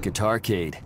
Guitarcade.